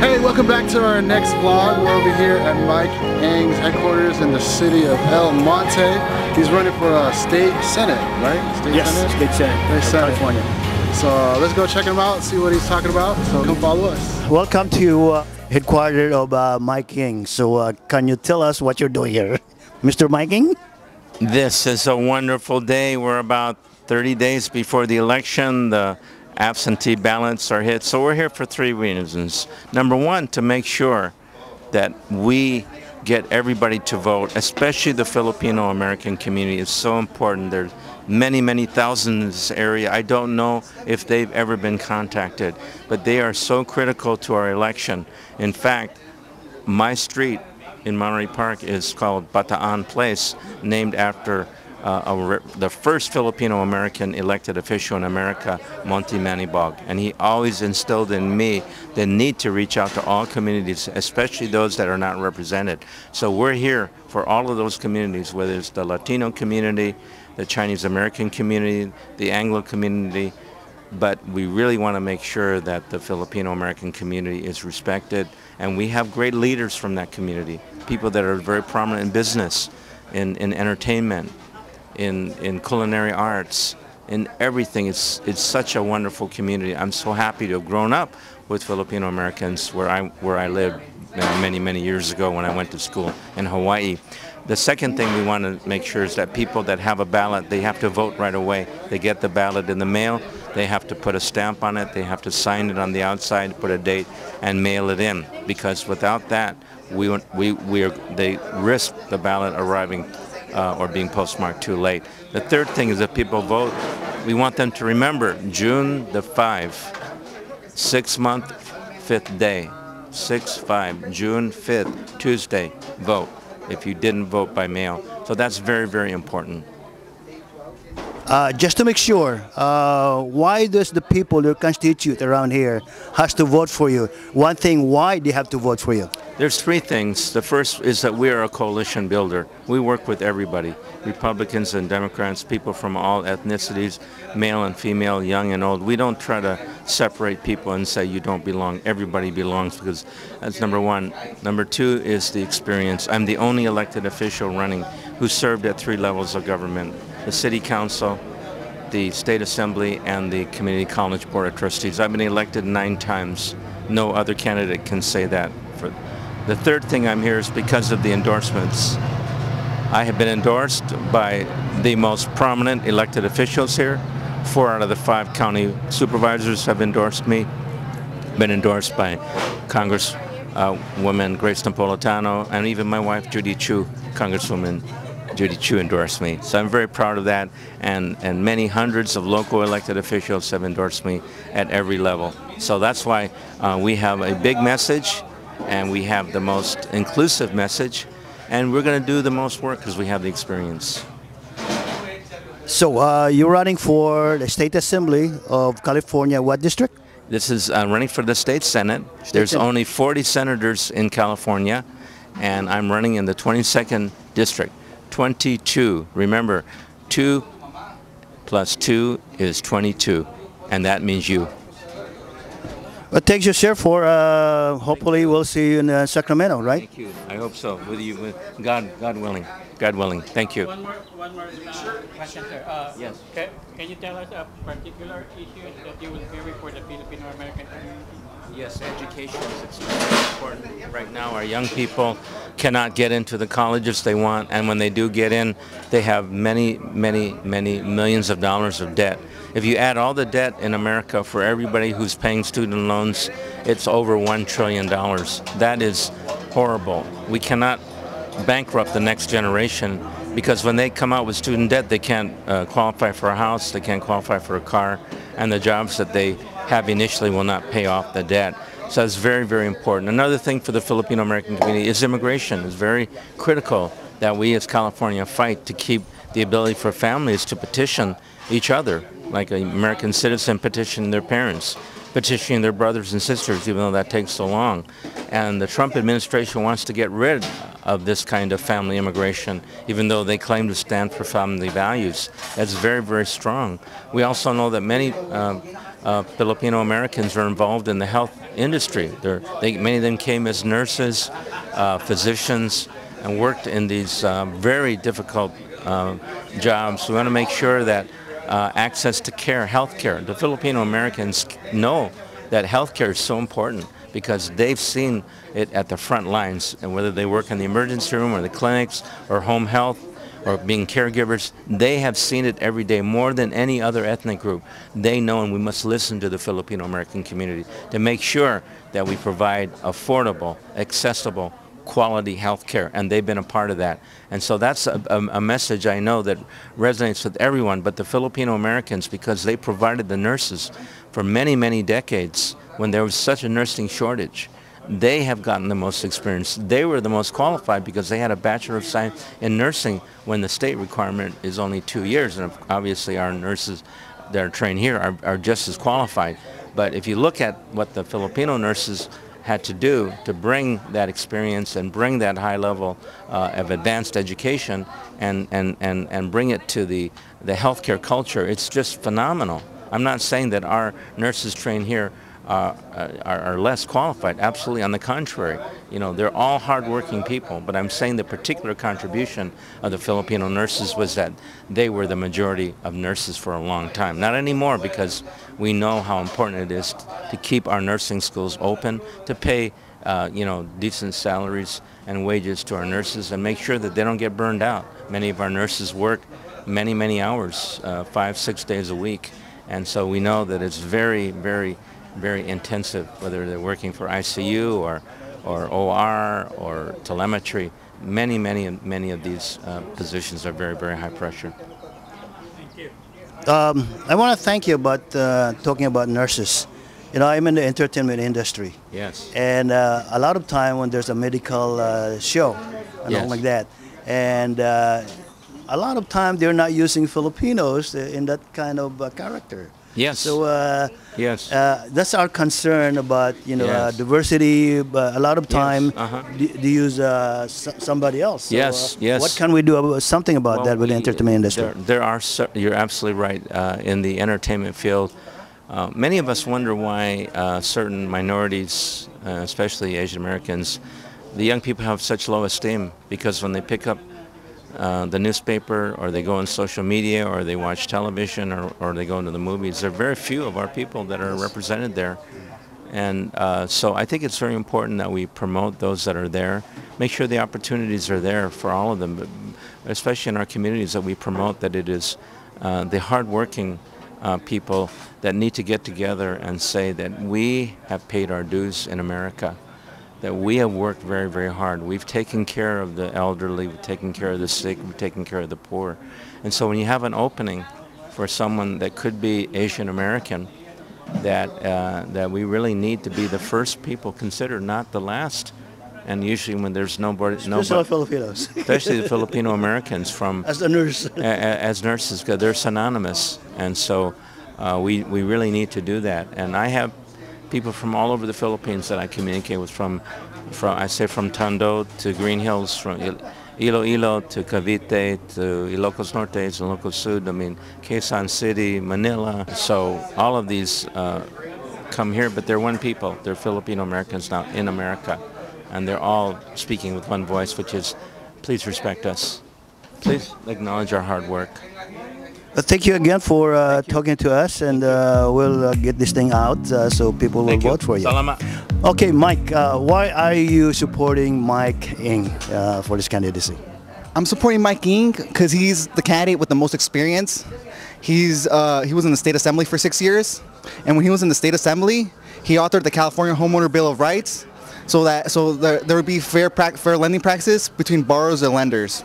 Hey, welcome back to our next vlog. We're over here at Mike Eng's headquarters in the city of El Monte. He's running for a state senate, right? State yes, senate? state senate, State senate. California. So uh, let's go check him out, see what he's talking about. So come follow us. Welcome to uh, headquarters of uh, Mike Eng. So uh, can you tell us what you're doing here, Mr. Mike Eng? This is a wonderful day. We're about 30 days before the election. The absentee ballots are hit. So we're here for three reasons. Number one, to make sure that we get everybody to vote, especially the Filipino American community. It's so important. There's many, many thousands in this area. I don't know if they've ever been contacted, but they are so critical to our election. In fact, my street in Monterey Park is called Bataan Place, named after uh, the first Filipino-American elected official in America, Monty Manibog. And he always instilled in me the need to reach out to all communities, especially those that are not represented. So we're here for all of those communities, whether it's the Latino community, the Chinese American community, the Anglo community, but we really want to make sure that the Filipino American community is respected and we have great leaders from that community, people that are very prominent in business, in, in entertainment, in, in culinary arts, in everything. It's, it's such a wonderful community. I'm so happy to have grown up with Filipino Americans where I, where I lived many, many years ago when I went to school in Hawaii. The second thing we want to make sure is that people that have a ballot, they have to vote right away. They get the ballot in the mail, they have to put a stamp on it, they have to sign it on the outside, put a date, and mail it in. Because without that, we, we, we are, they risk the ballot arriving uh, or being postmarked too late. The third thing is that people vote, we want them to remember June the 5, six month, fifth day, 6-5, June 5th, Tuesday, vote if you didn't vote by mail. So that's very, very important. Uh, just to make sure, uh, why does the people who constitute around here has to vote for you? One thing, why do they have to vote for you? There's three things. The first is that we are a coalition builder. We work with everybody, Republicans and Democrats, people from all ethnicities, male and female, young and old. We don't try to separate people and say you don't belong. Everybody belongs because that's number one. Number two is the experience. I'm the only elected official running who served at three levels of government the City Council, the State Assembly, and the Community College Board of Trustees. I've been elected nine times. No other candidate can say that. For The third thing I'm here is because of the endorsements. I have been endorsed by the most prominent elected officials here. Four out of the five county supervisors have endorsed me. Been endorsed by Congresswoman Grace Napolitano and even my wife Judy Chu, Congresswoman Judy Chu endorsed me. So I'm very proud of that, and, and many hundreds of local elected officials have endorsed me at every level. So that's why uh, we have a big message, and we have the most inclusive message, and we're going to do the most work because we have the experience. So uh, you're running for the State Assembly of California, what district? This is uh, running for the State Senate. State There's Senate. only 40 senators in California, and I'm running in the 22nd district. 22. Remember, 2 plus 2 is 22, and that means you. Well, thanks, you, sir, for uh, hopefully we'll see you in uh, Sacramento, right? Thank you. I hope so. With you, with God, God willing. God willing. Thank you. One more, one more uh, question, sir. Uh, yes. Can, can you tell us a particular issue that you will carry for the Filipino American community? Yes, education is extremely important right now. Our young people cannot get into the colleges they want, and when they do get in, they have many, many, many millions of dollars of debt. If you add all the debt in America for everybody who's paying student loans, it's over $1 trillion. That is horrible. We cannot bankrupt the next generation because when they come out with student debt, they can't uh, qualify for a house, they can't qualify for a car, and the jobs that they have initially will not pay off the debt. So it's very, very important. Another thing for the Filipino American community is immigration. It's very critical that we as California fight to keep the ability for families to petition each other, like an American citizen petitioning their parents. petitioning their brothers and sisters, even though that takes so long. And the Trump administration wants to get rid of this kind of family immigration, even though they claim to stand for family values. That's very, very strong. We also know that many uh, uh, Filipino Americans are involved in the health industry. They, many of them came as nurses, uh, physicians, and worked in these uh, very difficult uh, jobs. We want to make sure that uh, access to care, health care. The Filipino Americans know that health care is so important because they've seen it at the front lines and whether they work in the emergency room or the clinics or home health or being caregivers, they have seen it every day more than any other ethnic group. They know and we must listen to the Filipino American community to make sure that we provide affordable, accessible, quality health care, and they've been a part of that. And so that's a, a, a, message I know that resonates with everyone, but the Filipino Americans, because they provided the nurses for many, many decades when there was such a nursing shortage. They have gotten the most experience. They were the most qualified because they had a Bachelor of Science in Nursing when the state requirement is only two years. And obviously our nurses that are trained here are, are just as qualified. But if you look at what the Filipino nurses had to do to bring that experience and bring that high level uh, of advanced education and, and, and, and bring it to the, the healthcare culture, it's just phenomenal. I'm not saying that our nurses trained here uh, are, are, less qualified. Absolutely, on the contrary. You know, they're all hardworking people, but I'm saying the particular contribution of the Filipino nurses was that they were the majority of nurses for a long time. Not anymore because we know how important it is to keep our nursing schools open, to pay, uh, you know, decent salaries and wages to our nurses and make sure that they don't get burned out. Many of our nurses work many, many hours, uh, five, six days a week. And so we know that it's very, very very intensive, whether they're working for ICU or, or OR or telemetry. Many, many, many of these uh, positions are very, very high pressure. Thank you. Um, I want to thank you about uh, talking about nurses. You know, I'm in the entertainment industry. Yes. And uh, a lot of time when there's a medical uh, show and yes. all like that, and uh, a lot of time they're not using Filipinos in that kind of uh, character. Yes. So uh, yes, uh, that's our concern about you know uh, Yes. diversity. But a lot of time uh-huh. they, they use uh, s- somebody else. So, Yes, uh, yes. What can we do about something about Well, that with the we- entertainment industry? There, there are, you're absolutely right. Uh, in the entertainment field, uh, many of us wonder why uh, certain minorities, uh, especially Asian Americans, the young people have such low esteem because when they pick up uh, the newspaper or they go on social media or they watch television or, or they go into the movies, there are very few of our people that are represented there. And uh, so I think it's very important that we promote those that are there, make sure the opportunities are there for all of them, but especially in our communities that we promote that it is uh, the hardworking uh, people that need to get together and say that we have paid our dues in America, that we have worked very, very hard. We've taken care of the elderly, we've taken care of the sick, we've taken care of the poor. And so when you have an opening for someone that could be Asian American, that uh, that we really need to be the first people considered, not the last. And usually when there's nobody, Especially nobody Filipinos. especially the Filipino Americans from As a nurse. a- a- as nurses, they're synonymous, and so uh, we we really need to do that. And I have people from all over the Philippines that I communicate with, from from I say from Tondo to Green Hills, from Iloilo to Cavite to Ilocos Norte, Ilocos Sur. I mean Quezon City, Manila. So all of these uh, come here, but they're one people. They're Filipino Americans now in America, and they're all speaking with one voice, which is, please respect us. Please acknowledge our hard work. Thank you again for uh, talking to us, and uh, we'll uh, get this thing out uh, so people will Thank you. vote for you. Salamat. Okay, Mike, uh, why are you supporting Mike Eng uh, for this candidacy? I'm supporting Mike Eng because he's the candidate with the most experience. He's uh, he was in the state assembly for six years, and when he was in the state assembly, he authored the California Homeowner Bill of Rights, so that so there, there would be fair prac- fair lending practices between borrowers and lenders.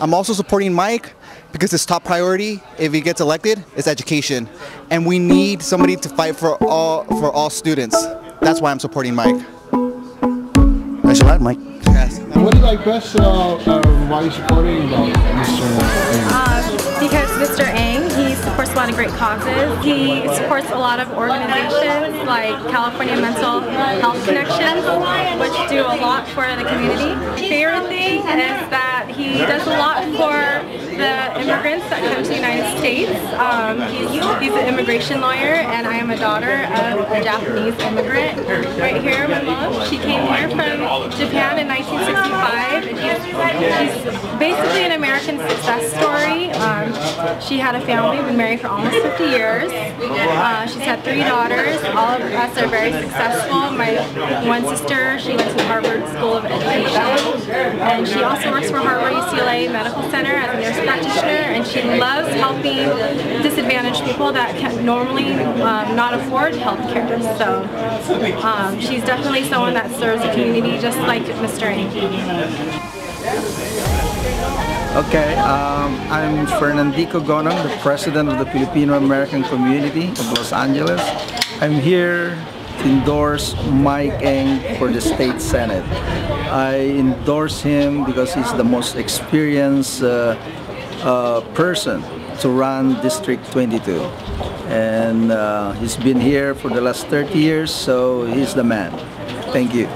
I'm also supporting Mike because his top priority, if he gets elected, is education, and we need somebody to fight for all for all students. That's why I'm supporting Mike. Thanks a lot, Mike. Yes. And what do you like best about uh, why you supporting about Mr. Eng? Um, because Mr. Ang, he supports a lot of great causes. He supports a lot of organizations like California Mental Health Connections, which do a lot for the community. Favorite thing is that he does a lot for the immigrants that come to the United States. Um, he's, he's an immigration lawyer, and I am a daughter of a Japanese immigrant. Right here, my mom, she came here from Japan in 1965, and she's, she's basically an American success story. Um, she had a family, been married for almost 50 years. Uh, she's had three daughters. All of us are very successful. My one sister, she went to Harvard School of Education, and she also works for Harbor-UCLA Medical Center as a nurse practitioner, and she loves helping disadvantaged people that can normally um, not afford health care. So um, she's definitely someone that serves the community just like Mr. Eng. Okay, um, I'm Fernandico Gonang, the president of the Filipino American community of Los Angeles. I'm here endorse Mike Eng for the state senate. I endorse him because he's the most experienced uh, uh, person to run District 22. And uh, he's been here for the last 30 years, so he's the man. Thank you.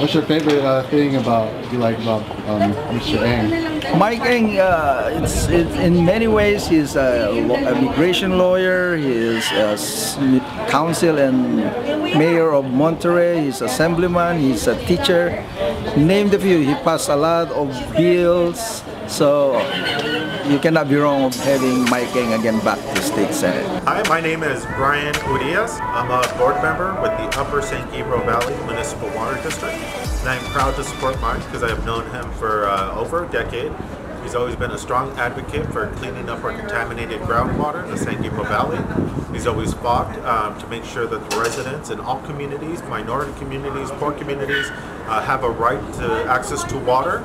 What's your favorite uh, thing about you like about um, Mr. Ang? Mike uh, it's, it's, in many ways, he's a, immigration lawyer, he is a council and mayor of Monterey, he's assemblyman, he's a teacher. Name the few, he passed a lot of bills, so you cannot be wrong of having Mike again back to state senate. Hi, my name is Brian Urias. I'm a board member with the Upper San Gabriel Valley Municipal Water District. And I'm proud to support Mike because I've known him for uh, over a decade. He's always been a strong advocate for cleaning up our contaminated groundwater in the San Gabriel Valley. He's always fought um, to make sure that the residents in all communities, minority communities, poor communities, uh, have a right to access to water.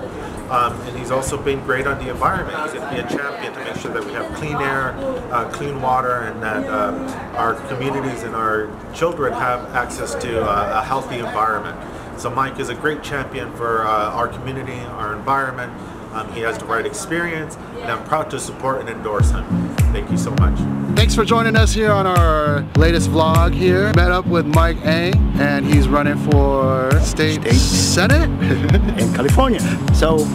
Um, and he's also been great on the environment. He's going to be a champion to make sure that we have clean air, uh, clean water, and that um, our communities and our children have access to uh, a healthy environment. So Mike is a great champion for uh, our community, our environment. Um, he has the right experience, and I'm proud to support and endorse him. Thank you so much. Thanks for joining us here on our latest vlog here. Met up with Mike Ang, and he's running for state, State. senate. in California. So,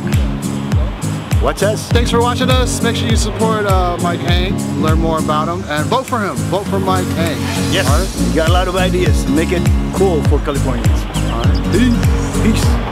what's us? Thanks for watching us. Make sure you support uh, Mike Ang, learn more about him, and vote for him. Vote for Mike Ang. Yes, All right? you got a lot of ideas. Make it cool for Californians. All right. Peace. Peace.